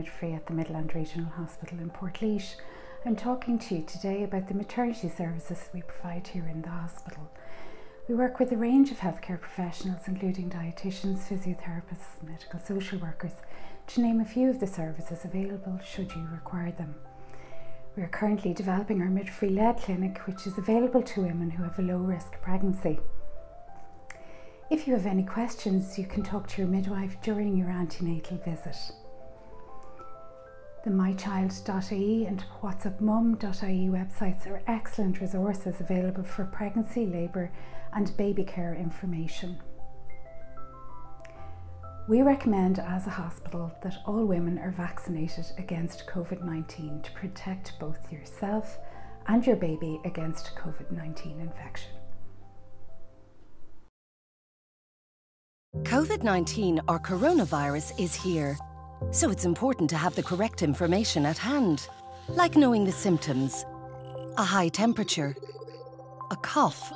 Midwifery at the Midland Regional Hospital in Portlaoise. I'm talking to you today about the maternity services we provide here in the hospital. We work with a range of healthcare professionals including dietitians, physiotherapists, medical social workers, to name a few of the services available should you require them. We are currently developing our midwifery led clinic which is available to women who have a low risk pregnancy. If you have any questions, you can talk to your midwife during your antenatal visit. The mychild.ie and whatsupmum.ie websites are excellent resources available for pregnancy, labour, and baby care information. We recommend as a hospital that all women are vaccinated against COVID 19 to protect both yourself and your baby against COVID 19 infection. COVID 19 or coronavirus is here, so it's important to have the correct information at hand, like knowing the symptoms a high temperature, a cough,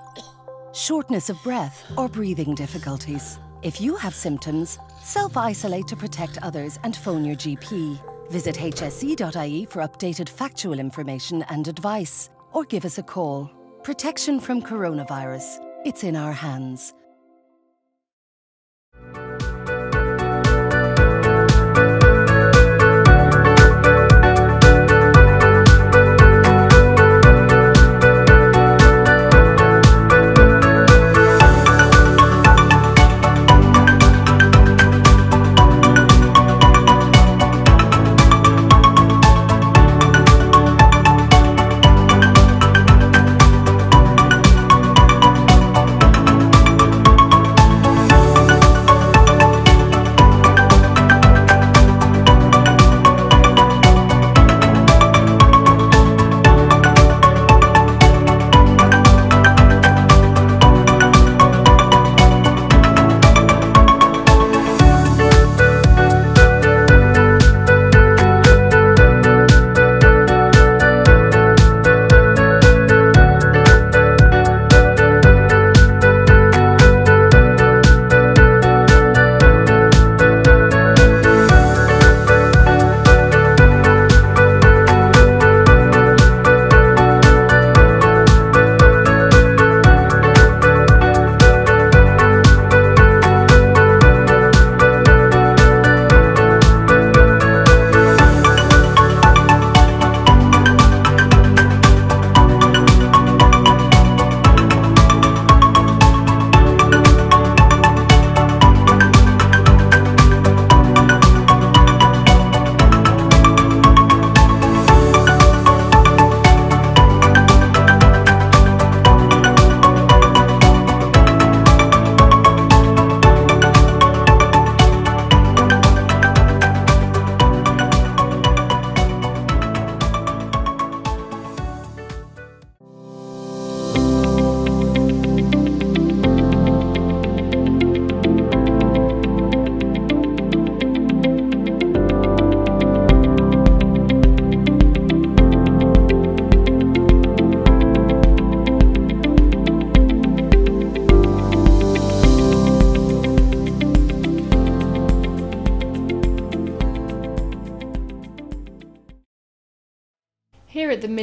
shortness of breath, or breathing difficulties. If you have symptoms, self isolate to protect others and phone your GP. Visit hse.ie for updated factual information and advice, or give us a call. Protection from coronavirus. It's in our hands.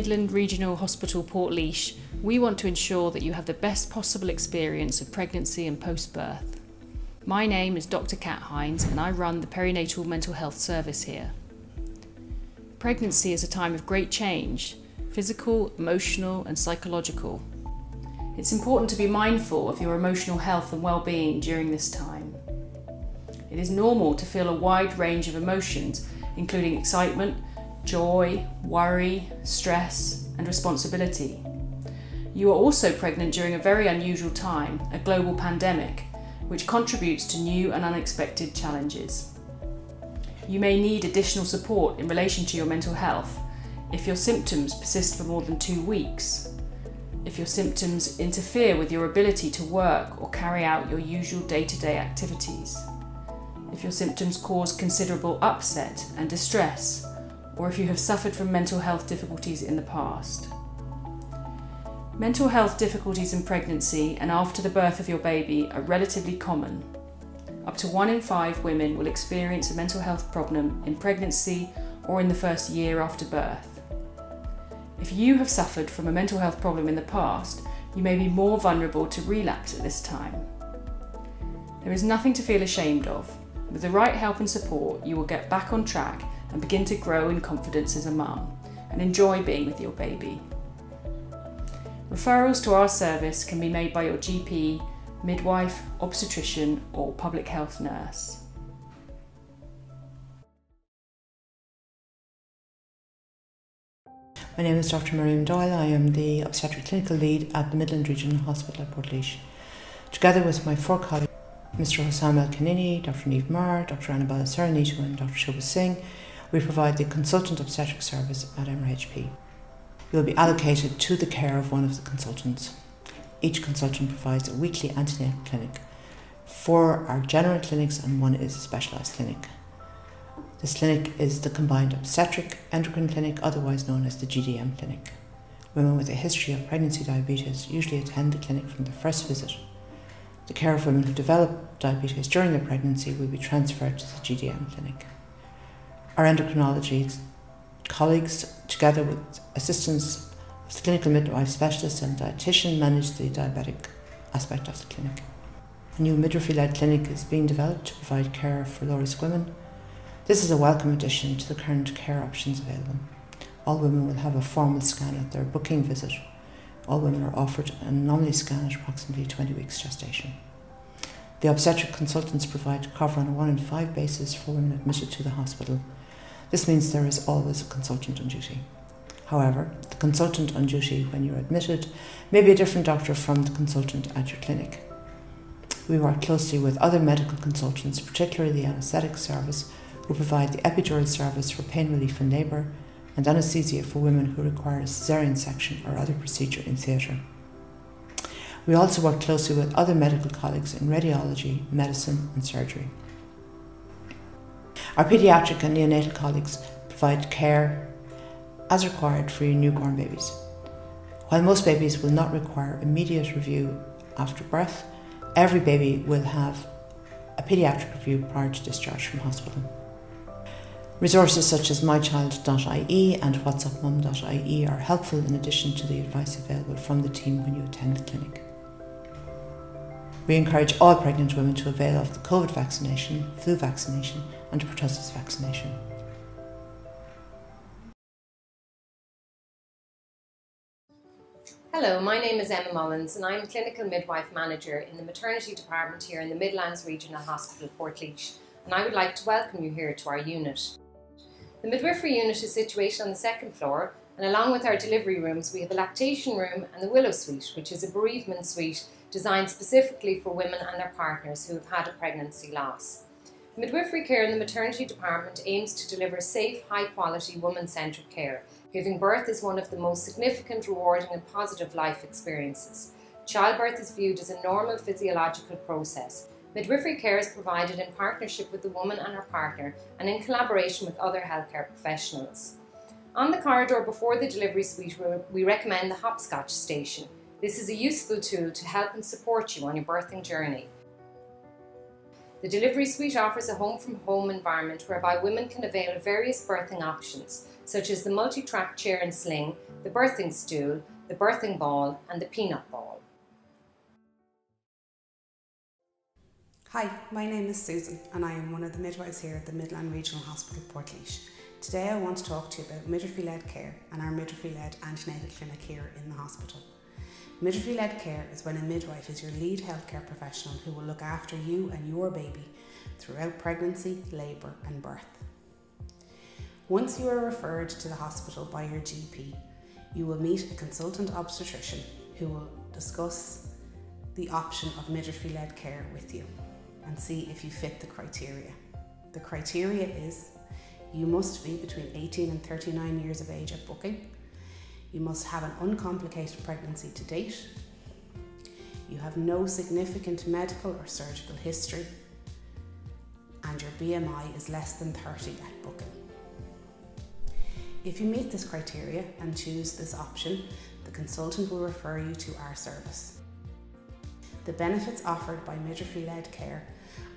Midland Regional Hospital Portlaoise, we want to ensure that you have the best possible experience of pregnancy and post birth. My name is Dr. Kat Hines and I run the perinatal mental health service here. Pregnancy is a time of great change physical, emotional, and psychological. It's important to be mindful of your emotional health and well being during this time. It is normal to feel a wide range of emotions, including excitement, joy, worry, stress, and responsibility. You are also pregnant during a very unusual time, a global pandemic, which contributes to new and unexpected challenges. You may need additional support in relation to your mental health, if your symptoms persist for more than two weeks, if your symptoms interfere with your ability to work or carry out your usual day to day activities, if your symptoms cause considerable upset and distress, or if you have suffered from mental health difficulties in the past. Mental health difficulties in pregnancy and after the birth of your baby are relatively common. Up to one in five women will experience a mental health problem in pregnancy or in the first year after birth. If you have suffered from a mental health problem in the past, you may be more vulnerable to relapse at this time. There is nothing to feel ashamed of. With the right help and support, you will get back on track and begin to grow in confidence as a mum and enjoy being with your baby. Referrals to our service can be made by your GP, midwife, obstetrician, or public health nurse. My name is Dr. Miriam Doyle. I am the obstetric clinical lead at the Midland Regional Hospital at Portlaoise. Together with my four colleagues, Mr. Hossam El Kanini, Dr. Neve Marr, Dr. Annabella Serenito, and Dr. Shobha Singh, we provide the consultant obstetric service at MRHP. You will be allocated to the care of one of the consultants. Each consultant provides a weekly antenatal clinic. Four are general clinics and one is a specialised clinic. This clinic is the combined obstetric endocrine clinic, otherwise known as the GDM clinic. Women with a history of pregnancy diabetes usually attend the clinic from the first visit. The care of women who develop diabetes during their pregnancy will be transferred to the GDM clinic. Our endocrinology colleagues, together with assistance of the clinical midwife specialist and dietitian, manage the diabetic aspect of the clinic. A new midwifery led clinic is being developed to provide care for low risk women this is a welcome addition to the current care options available. All women will have a formal scan at their booking visit. All women are offered an anomaly scan at approximately 20 weeks gestation. The obstetric consultants provide cover on a 1 in 5 basis for women admitted to the hospital. This means there is always a consultant on duty. However, the consultant on duty when you're admitted may be a different doctor from the consultant at your clinic. We work closely with other medical consultants, particularly the anaesthetic service, who provide the epidural service for pain relief in labour and anaesthesia for women who require a caesarean section or other procedure in theatre. We also work closely with other medical colleagues in radiology, medicine, and surgery. Our paediatric and neonatal colleagues provide care as required for your newborn babies. While most babies will not require immediate review after birth, every baby will have a paediatric review prior to discharge from hospital. Resources such as mychild.ie and whatsupmum.ie are helpful in addition to the advice available from the team when you attend the clinic. We encourage all pregnant women to avail of the COVID vaccination, flu vaccination, and pertussis vaccination. Hello, my name is Emma Mullins and I'm Clinical Midwife Manager in the Maternity Department here in the Midlands Regional Hospital, Portlaoise, and I would like to welcome you here to our unit. The midwifery unit is situated on the second floor and along with our delivery rooms we have a lactation room and the Willow Suite which is a bereavement suite designed specifically for women and their partners who have had a pregnancy loss. Midwifery care in the maternity department aims to deliver safe, high quality, woman centred care. Giving birth is one of the most significant, rewarding, and positive life experiences. Childbirth is viewed as a normal physiological process. Midwifery care is provided in partnership with the woman and her partner and in collaboration with other healthcare professionals. On the corridor before the delivery suite, we recommend the hopscotch station. This is a useful tool to help and support you on your birthing journey. The delivery suite offers a home from home environment whereby women can avail of various birthing options, such as the multi track chair and sling, the birthing stool, the birthing ball, and the peanut ball. Hi, my name is Susan and I am one of the midwives here at the Midland Regional Hospital Portlaoise. Today I want to talk to you about midwifery-led care and our midwifery-led antenatal clinic here in the hospital. Midwifery-led care is when a midwife is your lead healthcare professional who will look after you and your baby throughout pregnancy, labour and birth. Once you are referred to the hospital by your GP, you will meet a consultant obstetrician who will discuss the option of midwifery-led care with you and see if you fit the criteria. The criteria is You must be between 18 and 39 years of age at booking. You must have an uncomplicated pregnancy to date. You have no significant medical or surgical history. And your BMI is less than 30 at booking. If you meet this criteria and choose this option, the consultant will refer you to our service. The benefits offered by midwifery led care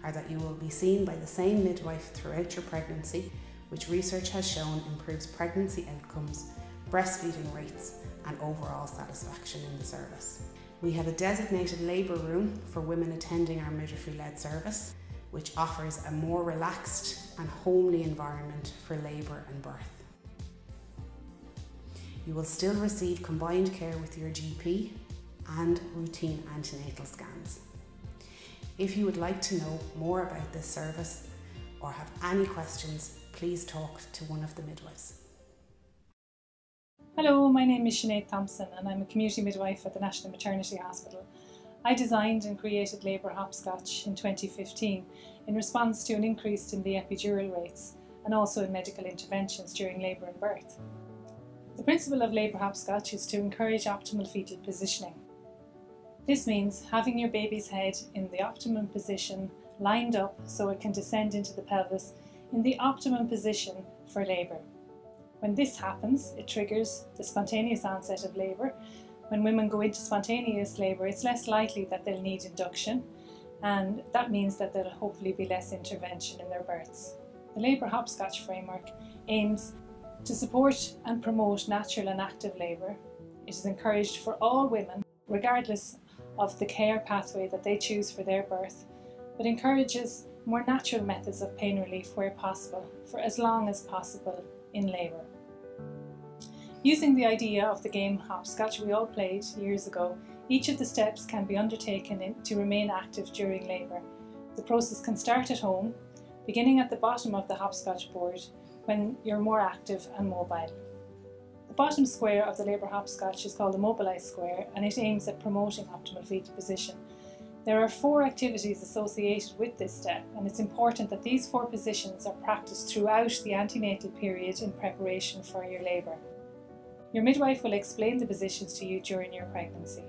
are that you will be seen by the same midwife throughout your pregnancy, which research has shown improves pregnancy outcomes, breastfeeding rates, and overall satisfaction in the service. We have a designated labour room for women attending our midwifery led service, which offers a more relaxed and homely environment for labour and birth. You will still receive combined care with your GP and routine antenatal scans. If you would like to know more about this service or have any questions, please talk to one of the midwives. Hello, my name is Sinead Thompson and I'm a community midwife at the National Maternity Hospital. I designed and created Labour Hopscotch in 2015 in response to an increase in the epidural rates and also in medical interventions during labour and birth. The principle of Labour Hopscotch is to encourage optimal fetal positioning. This means having your baby's head in the optimum position, lined up so it can descend into the pelvis in the optimum position for labour. When this happens, it triggers the spontaneous onset of labour. When women go into spontaneous labour, it's less likely that they'll need induction, and that means that there'll hopefully be less intervention in their births. The Labour Hopscotch framework aims to support and promote natural and active labour. It is encouraged for all women, regardless of the care pathway that they choose for their birth, but encourages more natural methods of pain relief where possible, for as long as possible in labour. Using the idea of the game hopscotch we all played years ago, each of the steps can be undertaken to remain active during labour. The process can start at home, beginning at the bottom of the hopscotch board when you're more active and mobile. The bottom square of the Labour Hopscotch is called the Mobilise Square and it aims at promoting optimal fetal position. There are four activities associated with this step and it's important that these four positions are practiced throughout the antenatal period in preparation for your labour. Your midwife will explain the positions to you during your pregnancy.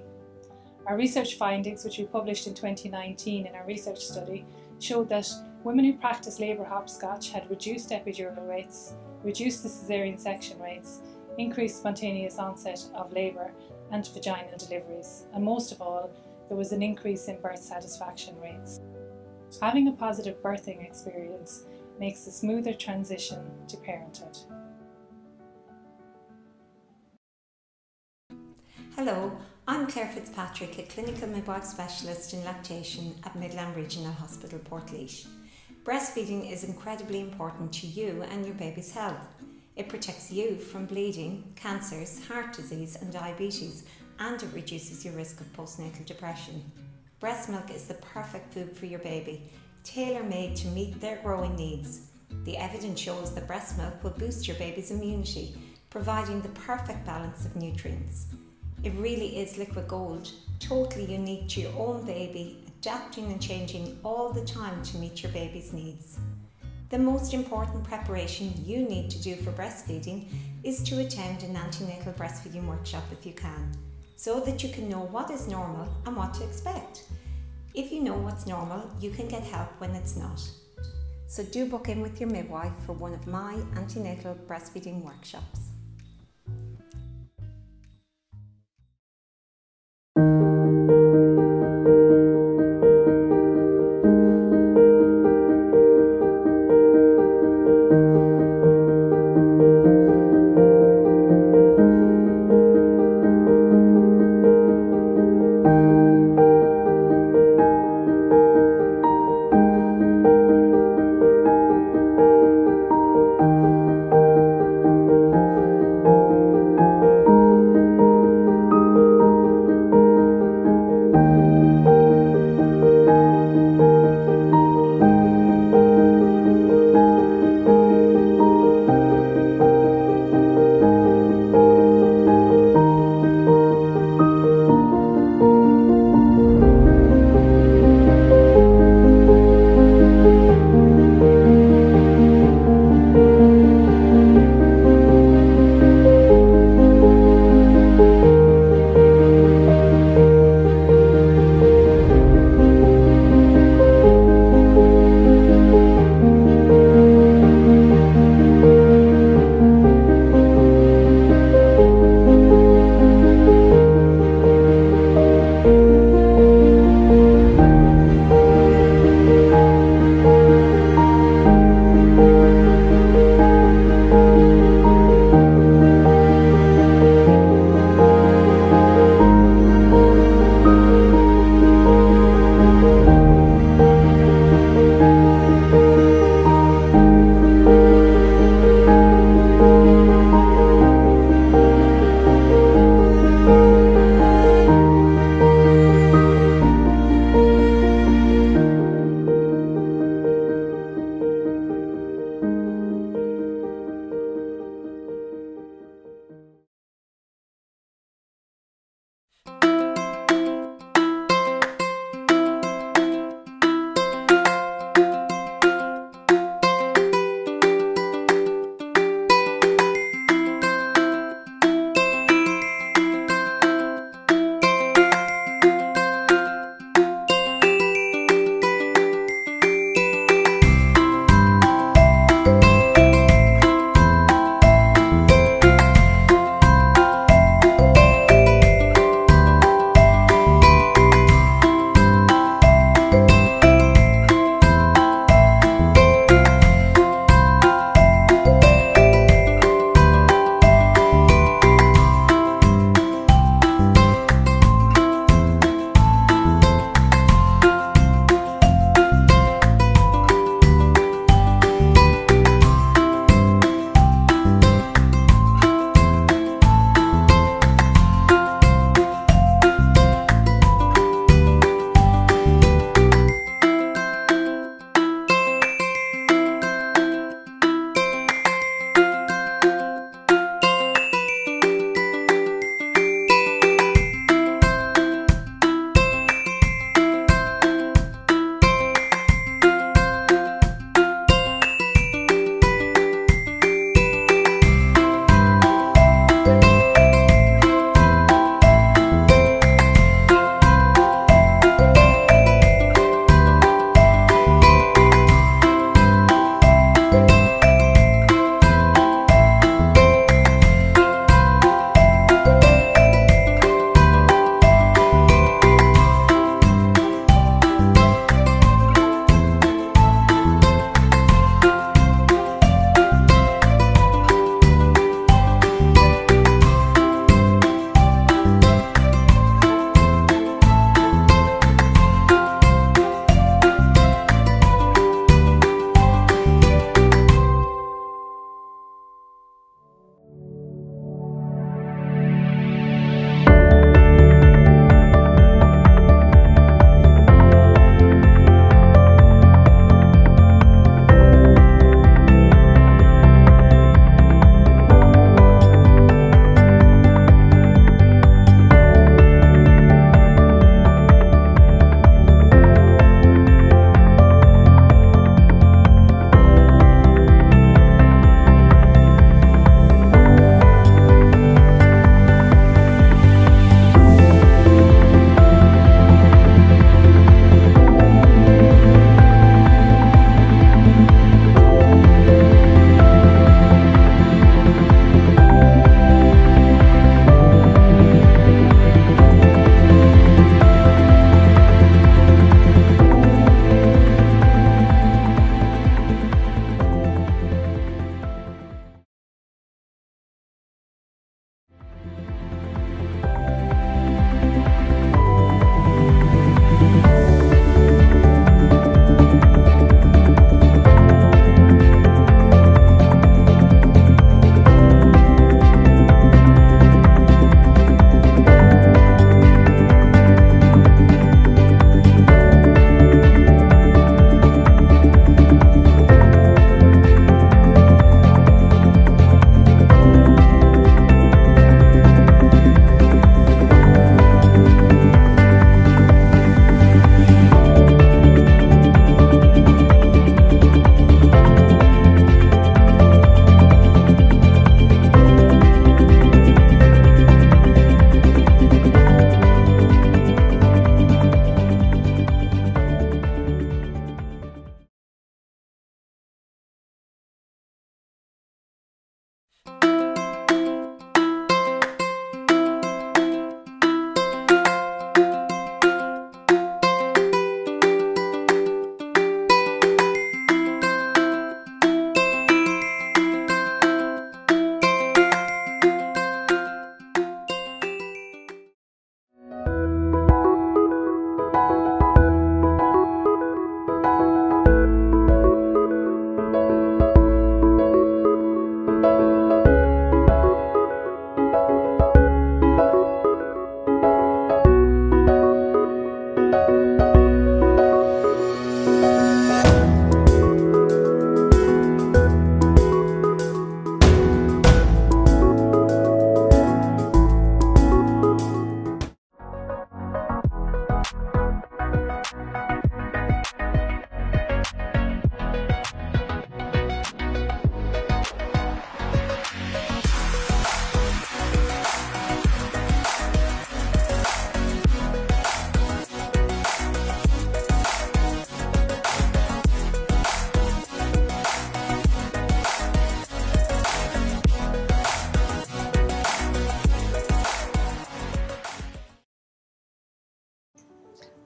Our research findings, which we published in 2019 in our research study, showed that women who practiced labour hopscotch had reduced epidural rates, reduced the caesarean section rates, increased spontaneous onset of labour and vaginal deliveries, and most of all, there was an increase in birth satisfaction rates. Having a positive birthing experience makes a smoother transition to parenthood. Hello, I'm Claire Fitzpatrick, a clinical midwife specialist in lactation at Midland Regional Hospital, Portlaoise. Breastfeeding is incredibly important to you and your baby's health. It protects you from bleeding, cancers, heart disease, and diabetes, and it reduces your risk of postnatal depression. Breast milk is the perfect food for your baby, tailor made to meet their growing needs. The evidence shows that breast milk will boost your baby's immunity, providing the perfect balance of nutrients. It really is liquid gold, totally unique to your own baby, adapting and changing all the time to meet your baby's needs. The most important preparation you need to do for breastfeeding is to attend an antenatal breastfeeding workshop if you can, so that you can know what is normal and what to expect. If you know what's normal, you can get help when it's not. So do book in with your midwife for one of my antenatal breastfeeding workshops.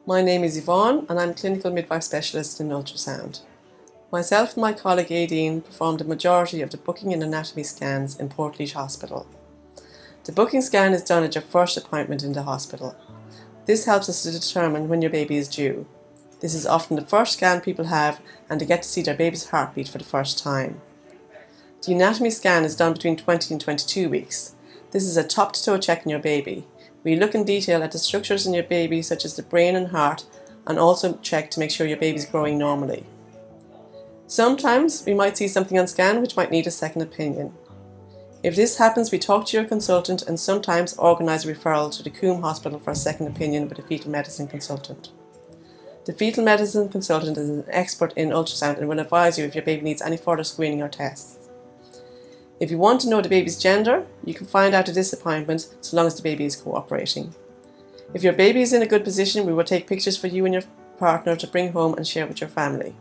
My name is Yvonne and I'm clinical midwife specialist in ultrasound. Myself and my colleague Aideen performed a majority of the booking and anatomy scans in Portlaoise Hospital. The booking scan is done at your first appointment in the hospital. This helps us to determine when your baby is due. This is often the first scan people have and they get to see their baby's heartbeat for the first time. The anatomy scan is done between 20 and 22 weeks. This is a top to toe check on your baby. We look in detail at the structures in your baby, such as the brain and heart, and also check to make sure your baby is growing normally. Sometimes we might see something on scan which might need a second opinion. If this happens, we talk to your consultant and sometimes organise a referral to the Coombe Hospital for a second opinion with a fetal medicine consultant. The fetal medicine consultant is an expert in ultrasound and will advise you if your baby needs any further screening or tests. If you want to know the baby's gender, you can find out at this appointment so long as the baby is cooperating. If your baby is in a good position, we will take pictures for you and your partner to bring home and share with your family.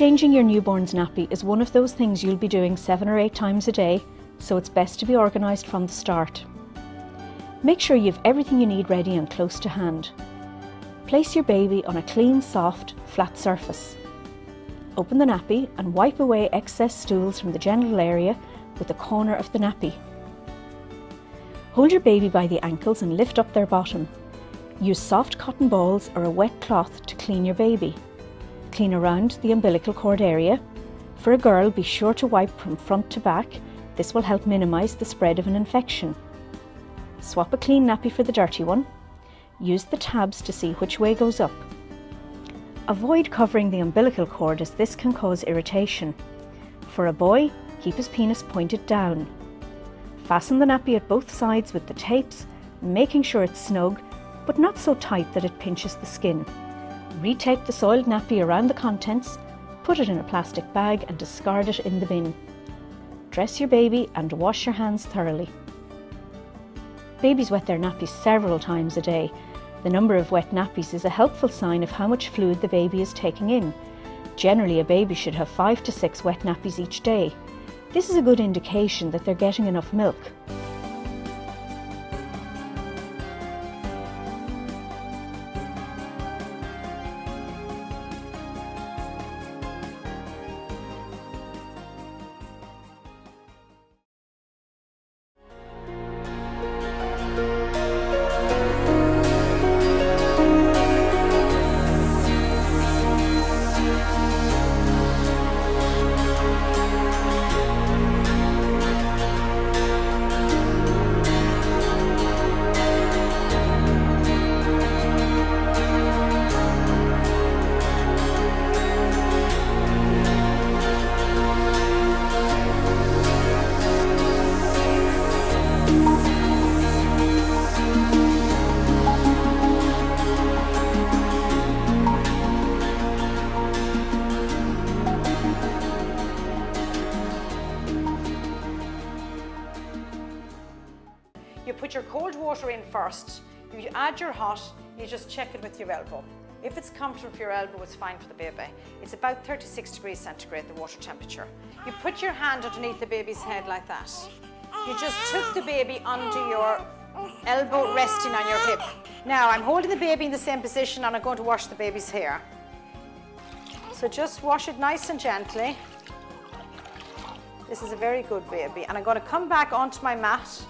Changing your newborn's nappy is one of those things you'll be doing seven or eight times a day, so it's best to be organised from the start. Make sure you've everything you need ready and close to hand. Place your baby on a clean, soft, flat surface. Open the nappy and wipe away excess stools from the genital area with the corner of the nappy. Hold your baby by the ankles and lift up their bottom. Use soft cotton balls or a wet cloth to clean your baby. Clean around the umbilical cord area. For a girl, be sure to wipe from front to back. This will help minimise the spread of an infection. Swap a clean nappy for the dirty one. Use the tabs to see which way goes up. Avoid covering the umbilical cord as this can cause irritation. For a boy, keep his penis pointed down. Fasten the nappy at both sides with the tapes, making sure it's snug, but not so tight that it pinches the skin. Retape the soiled nappy around the contents, put it in a plastic bag and discard it in the bin. Dress your baby and wash your hands thoroughly. Babies wet their nappies several times a day. The number of wet nappies is a helpful sign of how much fluid the baby is taking in. Generally, a baby should have five to six wet nappies each day. This is a good indication that they're getting enough milk. Cold water in first, you add your hot, you just check it with your elbow. If it's comfortable for your elbow, it's fine for the baby. It's about 36 degrees centigrade, the water temperature. You put your hand underneath the baby's head like that. You just took the baby under your elbow resting on your hip. Now, I'm holding the baby in the same position and I'm going to wash the baby's hair. So just wash it nice and gently. This is a very good baby. And I'm going to come back onto my mat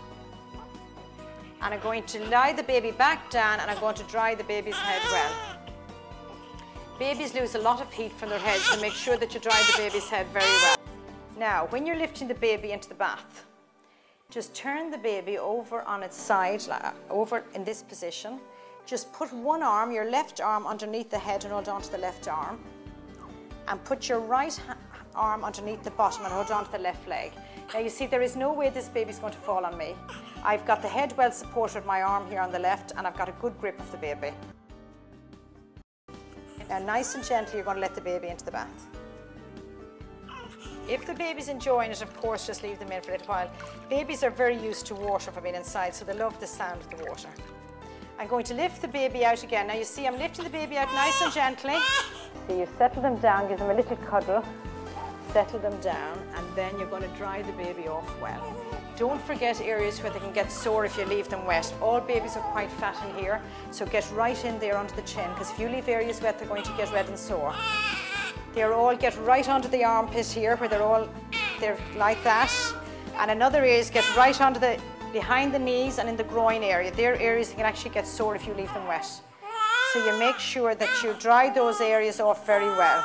and I'm going to lie the baby back down and I'm going to dry the baby's head well. Babies lose a lot of heat from their heads, so make sure that you dry the baby's head very well. Now, when you're lifting the baby into the bath, just turn the baby over on its side, over in this position. Just put one arm, your left arm, underneath the head and hold on to the left arm. And put your right arm underneath the bottom and hold on to the left leg. Now you see there is no way this baby's going to fall on me. I've got the head well supported my arm here on the left and I've got a good grip of the baby. Now nice and gently you're going to let the baby into the bath. If the baby's enjoying it, of course, just leave them in for a little while. Babies are very used to water from being inside, so they love the sound of the water. I'm going to lift the baby out again. Now you see I'm lifting the baby out nice and gently. So you settle them down, give them a little cuddle, settle them down, and then you're going to dry the baby off well. Don't forget areas where they can get sore if you leave them wet. All babies are quite fat in here, so get right in there under the chin, because if you leave areas wet, they're going to get red and sore. They're all get right onto the armpit here, where they're all, they're like that. And another area is get right onto the, behind the knees and in the groin area. They're areas that can actually get sore if you leave them wet. So you make sure that you dry those areas off very well.